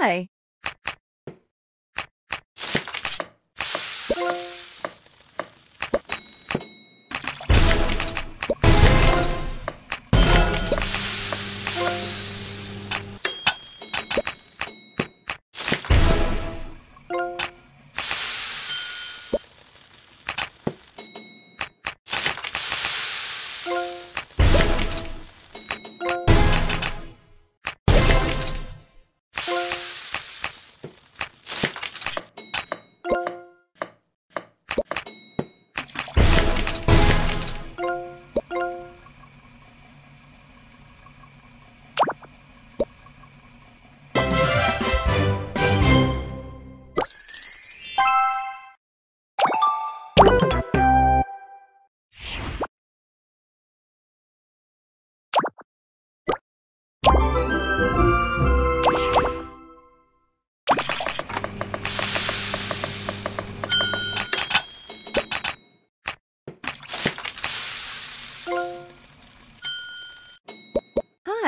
Hi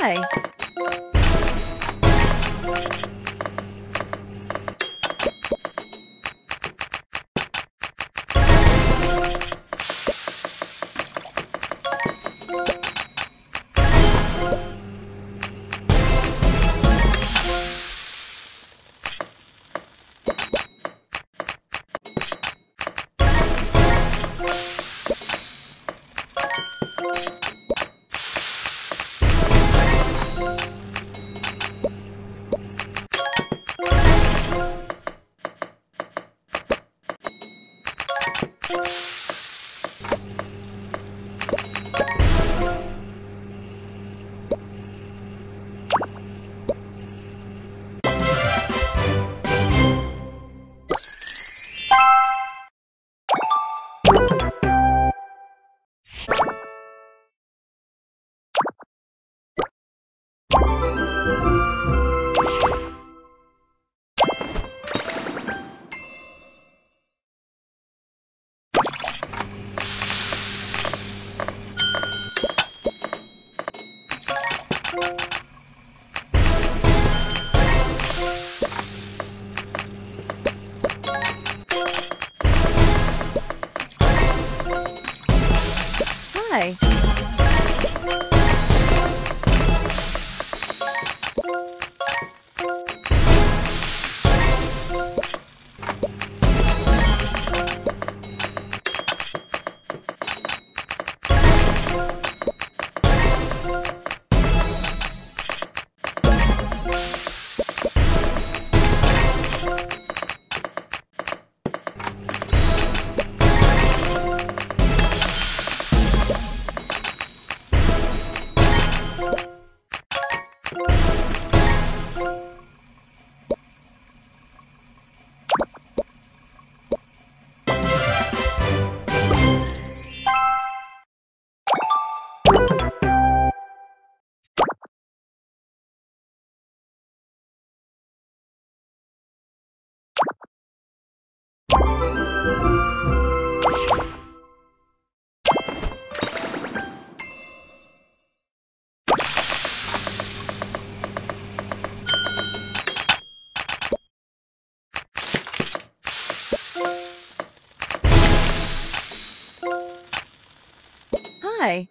vai. Hi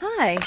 Hi.